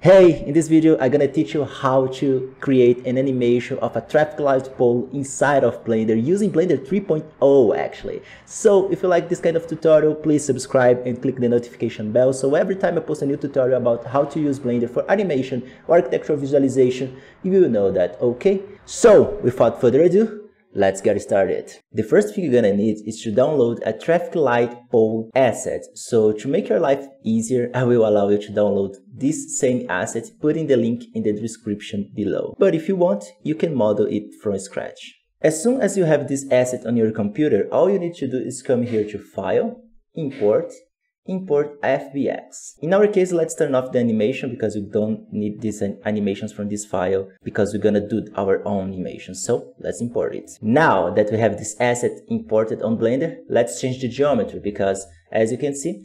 Hey, in this video I'm gonna teach you how to create an animation of a traffic light pole inside of Blender using Blender 3.0 actually. So if you like this kind of tutorial, please subscribe and click the notification bell so every time I post a new tutorial about how to use Blender for animation or architectural visualization, you will know that, okay? So without further ado, Let's get started. The first thing you're gonna need is to download a traffic light pole asset. So to make your life easier, I will allow you to download this same asset, putting the link in the description below. But if you want, you can model it from scratch. As soon as you have this asset on your computer, all you need to do is come here to File, Import, import FBX. In our case, let's turn off the animation because we don't need these animations from this file because we're gonna do our own animation. So let's import it. Now that we have this asset imported on Blender, let's change the geometry because as you can see,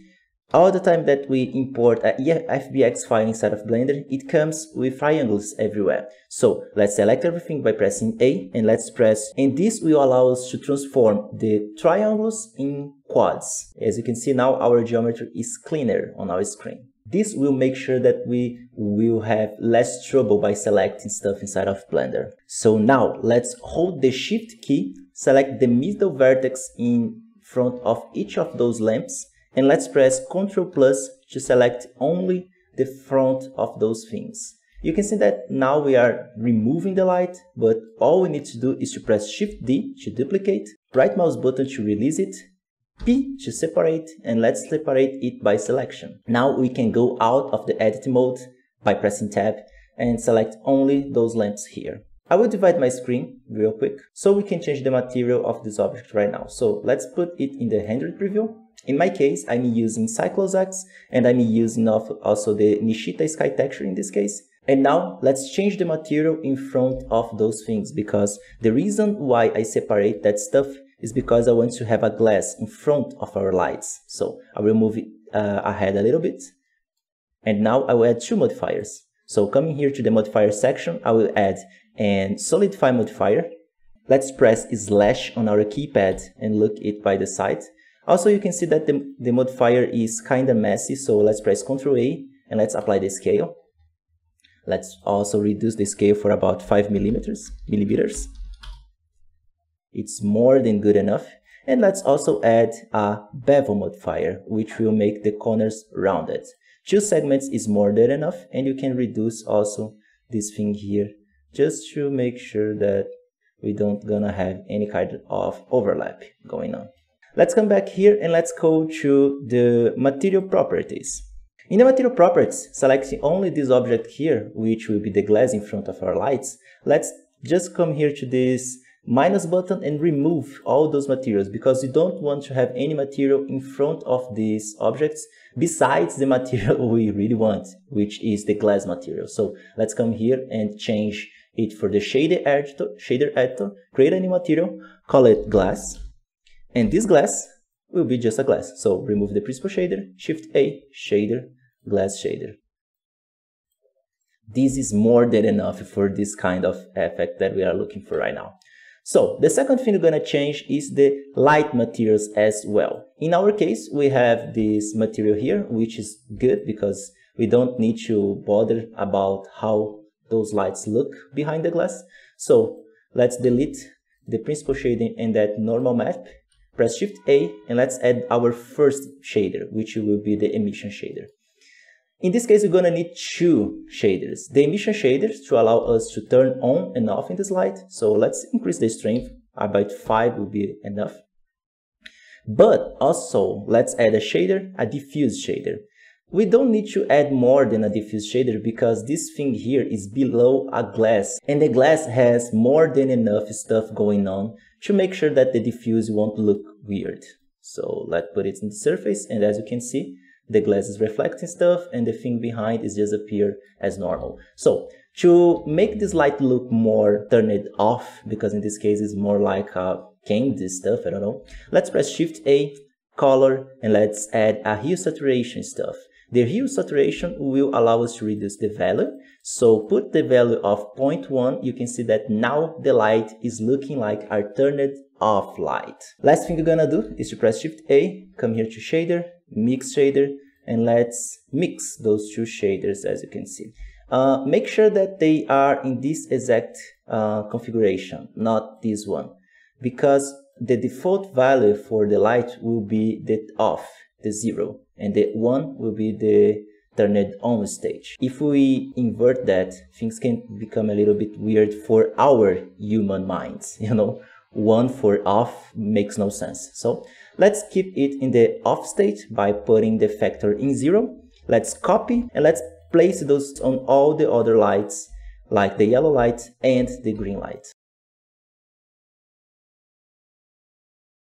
all the time that we import a FBX file inside of Blender, it comes with triangles everywhere. So let's select everything by pressing A and let's press, and this will allow us to transform the triangles in quads. As you can see now, our geometry is cleaner on our screen. This will make sure that we will have less trouble by selecting stuff inside of Blender. So now let's hold the Shift key, select the middle vertex in front of each of those lamps and let's press Ctrl plus to select only the front of those things. You can see that now we are removing the light, but all we need to do is to press Shift D to duplicate, right mouse button to release it, P to separate, and let's separate it by selection. Now we can go out of the edit mode by pressing tab and select only those lamps here. I will divide my screen real quick so we can change the material of this object right now. So let's put it in the rendered preview in my case, I'm using Cycles X and I'm using also the Nishita Sky texture in this case. And now let's change the material in front of those things because the reason why I separate that stuff is because I want to have a glass in front of our lights. So I will move it uh, ahead a little bit. And now I will add two modifiers. So coming here to the modifier section, I will add an solidify modifier. Let's press slash on our keypad and look it by the side. Also, you can see that the, the modifier is kind of messy, so let's press Ctrl A and let's apply the scale. Let's also reduce the scale for about 5 millimeters, millimeters. It's more than good enough. And let's also add a bevel modifier, which will make the corners rounded. Two segments is more than enough, and you can reduce also this thing here, just to make sure that we don't gonna have any kind of overlap going on. Let's come back here and let's go to the material properties. In the material properties, selecting only this object here, which will be the glass in front of our lights, let's just come here to this minus button and remove all those materials because you don't want to have any material in front of these objects besides the material we really want, which is the glass material. So let's come here and change it for the shader editor, shader editor, create a new material, call it glass, and this glass will be just a glass. So remove the principal shader, Shift A, shader, glass shader. This is more than enough for this kind of effect that we are looking for right now. So the second thing we're to change is the light materials as well. In our case, we have this material here, which is good because we don't need to bother about how those lights look behind the glass. So let's delete the principal shading and that normal map Press Shift A and let's add our first shader, which will be the emission shader. In this case, we're to need two shaders. The emission shaders to allow us to turn on and off in this light. So let's increase the strength. About 5 will be enough. But also, let's add a shader, a diffuse shader. We don't need to add more than a diffuse shader because this thing here is below a glass and the glass has more than enough stuff going on to make sure that the diffuse won't look weird. So let's put it in the surface and as you can see, the glass is reflecting stuff and the thing behind is just appear as normal. So to make this light look more turn it off, because in this case it's more like uh, a candy stuff, I don't know. Let's press Shift A, color, and let's add a hue saturation stuff. The hue saturation will allow us to reduce the value. So put the value of 0.1, you can see that now the light is looking like turned off light. Last thing you're gonna do is to press Shift A, come here to shader, mix shader, and let's mix those two shaders as you can see. Uh, make sure that they are in this exact uh, configuration, not this one, because the default value for the light will be the off, the zero, and the one will be the turned on stage. If we invert that, things can become a little bit weird for our human minds, you know, one for off makes no sense. So let's keep it in the off state by putting the factor in zero. Let's copy and let's place those on all the other lights like the yellow light and the green light.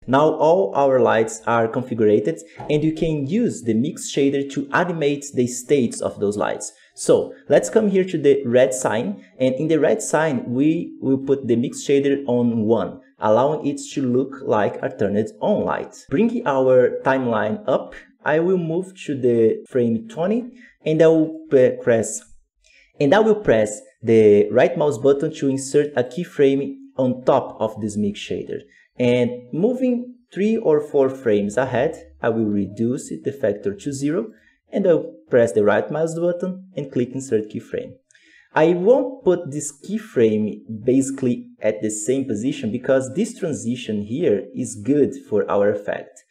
Now all our lights are configured and you can use the mix shader to animate the states of those lights. So let's come here to the red sign and in the red sign we will put the mix shader on 1 allowing it to look like a turned on light. Bringing our timeline up, I will move to the frame 20 and I will press and I will press the right mouse button to insert a keyframe on top of this mix shader. And moving three or four frames ahead, I will reduce the factor to zero and I'll press the right mouse button and click insert keyframe. I won't put this keyframe basically at the same position because this transition here is good for our effect.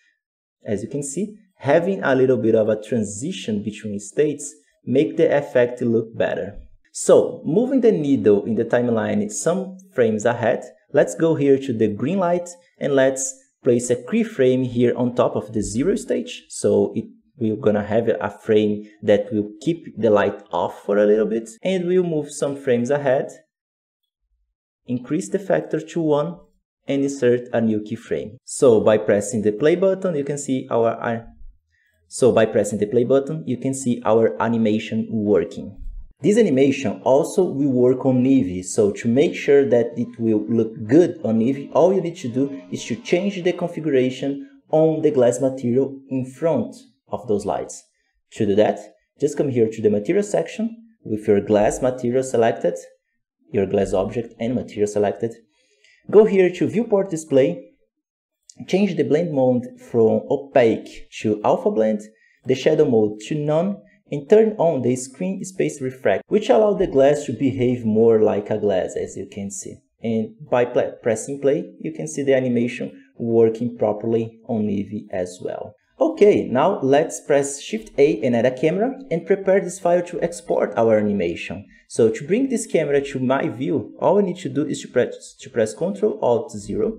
As you can see, having a little bit of a transition between states make the effect look better. So, moving the needle in the timeline some frames ahead, let's go here to the green light and let's place a keyframe here on top of the zero stage. So it we're gonna have a frame that will keep the light off for a little bit and we'll move some frames ahead. Increase the factor to 1 and insert a new keyframe. So by pressing the play button you can see our so by pressing the play button you can see our animation working this animation also will work on Eevee, so to make sure that it will look good on Eevee, all you need to do is to change the configuration on the glass material in front of those lights. To do that, just come here to the material section with your glass material selected, your glass object and material selected. Go here to viewport display, change the blend mode from opaque to alpha blend, the shadow mode to none, and turn on the screen space refract, which allow the glass to behave more like a glass as you can see. And by pressing play, you can see the animation working properly on Eevee as well. Okay, now let's press Shift A and add a camera and prepare this file to export our animation. So to bring this camera to my view, all we need to do is to press, to press Ctrl Alt 0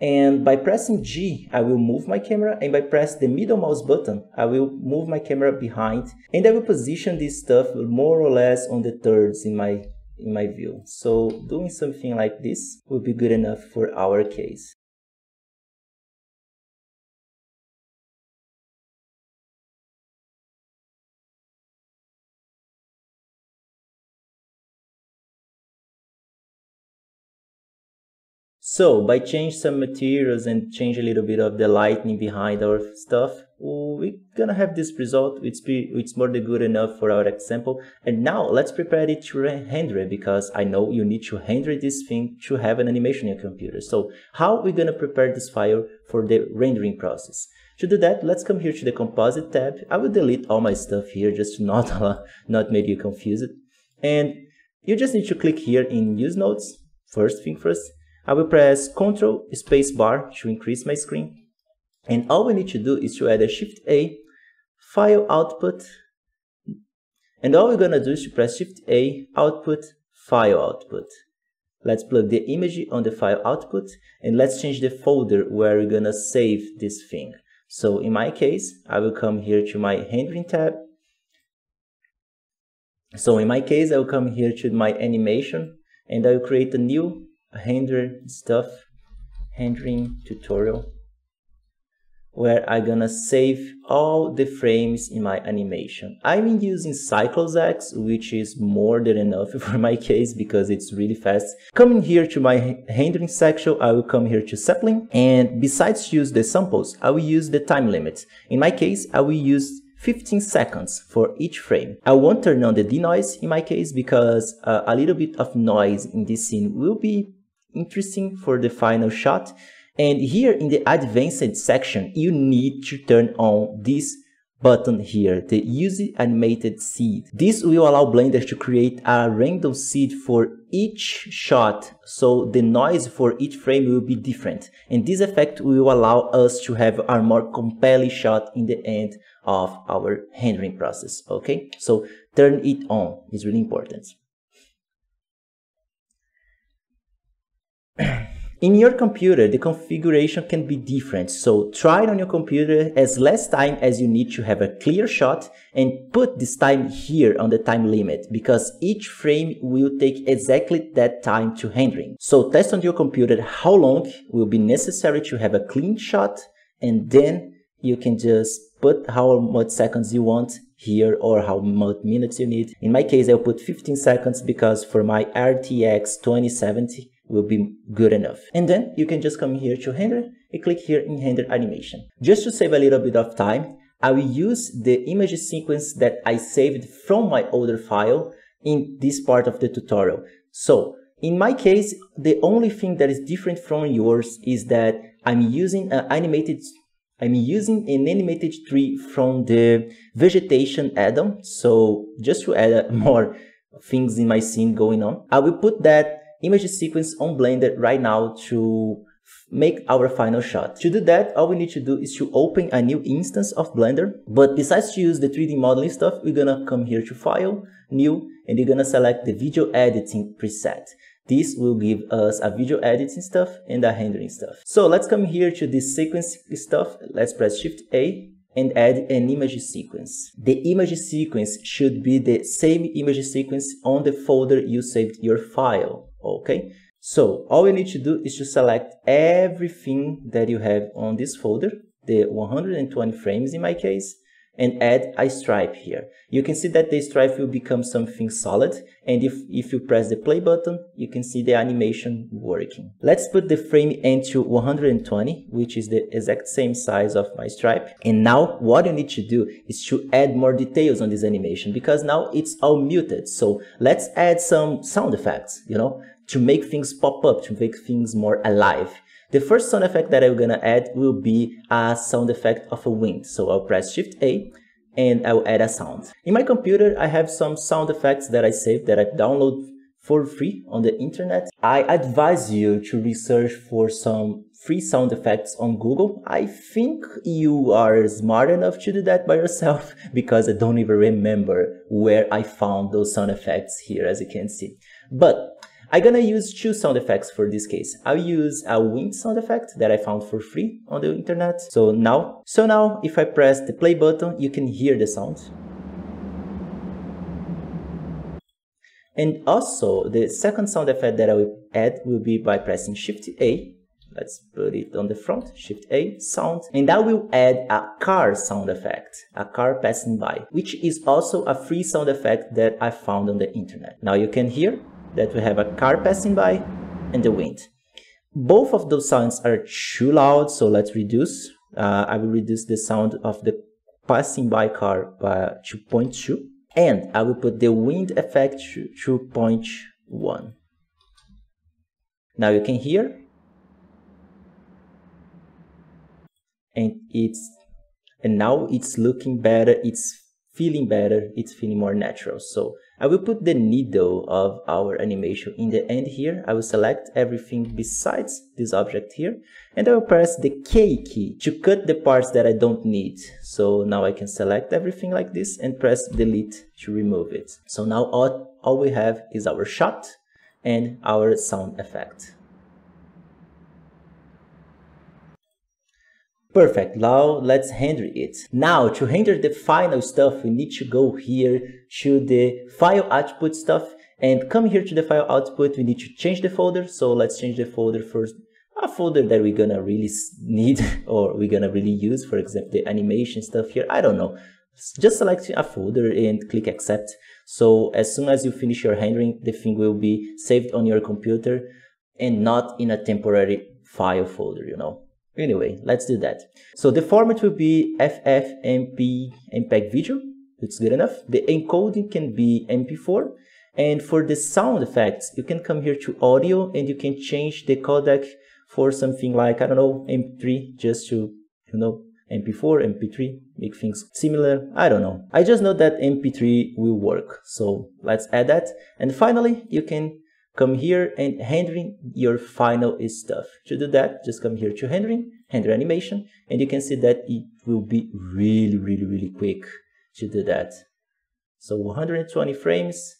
and by pressing G, I will move my camera and by press the middle mouse button, I will move my camera behind and I will position this stuff more or less on the thirds in my in my view. So doing something like this will be good enough for our case. So by change some materials and change a little bit of the lighting behind our stuff, we're gonna have this result. It's, be, it's more than good enough for our example. And now let's prepare it to render because I know you need to render this thing to have an animation in your computer. So how are we gonna prepare this file for the rendering process? To do that, let's come here to the composite tab. I will delete all my stuff here just to not, not make you confused. And you just need to click here in use nodes, first thing first, I will press Ctrl space bar to increase my screen. And all we need to do is to add a Shift A, File Output, and all we're gonna do is to press Shift A, Output, File Output. Let's plug the image on the file output and let's change the folder where we're gonna save this thing. So in my case, I will come here to my rendering tab. So in my case, I will come here to my animation and I will create a new render stuff rendering tutorial where I'm gonna save all the frames in my animation. I'm using Cycles X, which is more than enough for my case because it's really fast. Coming here to my rendering section, I will come here to sampling and besides use the samples, I will use the time limit. In my case, I will use 15 seconds for each frame. I won't turn on the denoise in my case because uh, a little bit of noise in this scene will be interesting for the final shot. And here in the advanced section, you need to turn on this button here, the use animated seed. This will allow Blender to create a random seed for each shot, so the noise for each frame will be different. And this effect will allow us to have a more compelling shot in the end of our rendering process, okay? So turn it on, is really important. In your computer, the configuration can be different, so try it on your computer as less time as you need to have a clear shot and put this time here on the time limit because each frame will take exactly that time to rendering. So test on your computer how long will be necessary to have a clean shot and then you can just put how much seconds you want here or how much minutes you need. In my case, I'll put 15 seconds because for my RTX 2070, will be good enough. And then you can just come here to render and click here in render animation. Just to save a little bit of time, I will use the image sequence that I saved from my older file in this part of the tutorial. So in my case, the only thing that is different from yours is that I'm using an animated I'm using an animated tree from the vegetation add-on. So just to add more things in my scene going on, I will put that image sequence on Blender right now to make our final shot. To do that, all we need to do is to open a new instance of Blender. But besides to use the 3D modeling stuff, we're gonna come here to File, New, and you're gonna select the Video Editing preset. This will give us a video editing stuff and a rendering stuff. So let's come here to this sequence stuff. Let's press Shift A and add an image sequence. The image sequence should be the same image sequence on the folder you saved your file okay so all you need to do is to select everything that you have on this folder the 120 frames in my case and add a stripe here. You can see that the stripe will become something solid and if, if you press the play button, you can see the animation working. Let's put the frame into 120, which is the exact same size of my stripe. And now what you need to do is to add more details on this animation because now it's all muted. So let's add some sound effects, you know, to make things pop up, to make things more alive. The first sound effect that I'm gonna add will be a sound effect of a wind. So I'll press Shift A and I'll add a sound. In my computer, I have some sound effects that I saved that I download for free on the internet. I advise you to research for some free sound effects on Google. I think you are smart enough to do that by yourself because I don't even remember where I found those sound effects here as you can see. But I'm gonna use two sound effects for this case. I'll use a wind sound effect that I found for free on the internet. So now, so now if I press the play button, you can hear the sound. And also the second sound effect that I will add will be by pressing Shift A. Let's put it on the front, Shift A, sound. And I will add a car sound effect, a car passing by, which is also a free sound effect that I found on the internet. Now you can hear that we have a car passing by and the wind. Both of those sounds are too loud, so let's reduce. Uh, I will reduce the sound of the passing by car by 2.2 and I will put the wind effect to 2.1. Now you can hear and it's and now it's looking better, it's feeling better, it's feeling more natural. So I will put the needle of our animation in the end here. I will select everything besides this object here and I will press the K key to cut the parts that I don't need. So now I can select everything like this and press delete to remove it. So now all, all we have is our shot and our sound effect. Perfect, now let's render it. Now to render the final stuff, we need to go here to the file output stuff and come here to the file output, we need to change the folder. So let's change the folder first, a folder that we're gonna really need or we're gonna really use, for example, the animation stuff here, I don't know. Just select a folder and click accept. So as soon as you finish your rendering, the thing will be saved on your computer and not in a temporary file folder, you know. Anyway, let's do that. So the format will be FFmpeg MPEG video. It's good enough. The encoding can be MP4. And for the sound effects, you can come here to audio and you can change the codec for something like, I don't know, MP3 just to, you know, MP4, MP3, make things similar. I don't know. I just know that MP3 will work. So let's add that. And finally, you can come here and rendering your final stuff. To do that, just come here to rendering, render animation, and you can see that it will be really, really, really quick to do that. So 120 frames,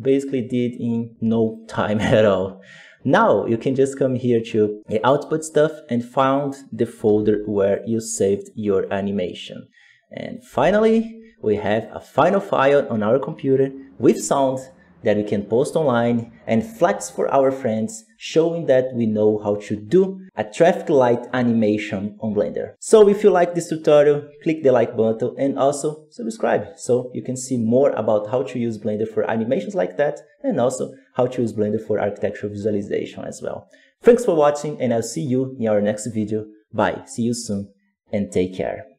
basically did in no time at all. Now you can just come here to the output stuff and found the folder where you saved your animation. And finally, we have a final file on our computer with sound that we can post online and flex for our friends, showing that we know how to do a traffic light animation on Blender. So if you like this tutorial, click the like button and also subscribe so you can see more about how to use Blender for animations like that and also how to use Blender for architectural visualization as well. Thanks for watching and I'll see you in our next video. Bye, see you soon and take care.